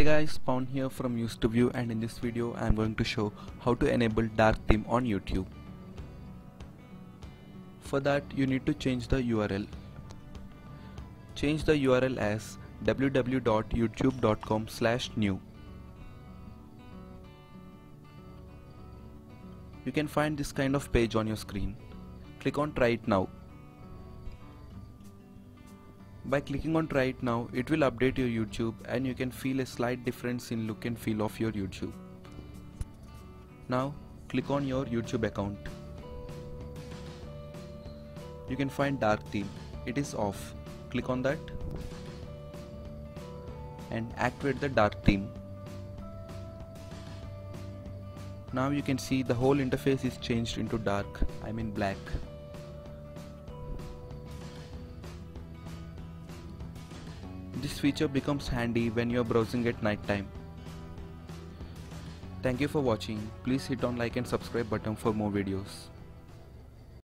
guys, Spawn here from Views to View and in this video I am going to show how to enable dark theme on YouTube. For that you need to change the URL. Change the URL as www.youtube.com slash new. You can find this kind of page on your screen. Click on try it now. By clicking on try it now, it will update your YouTube and you can feel a slight difference in look and feel of your YouTube. Now click on your YouTube account. You can find dark theme. It is off. Click on that and activate the dark theme. Now you can see the whole interface is changed into dark, I mean black. This feature becomes handy when you are browsing at night time. Thank you for watching. Please hit on like and subscribe button for more videos.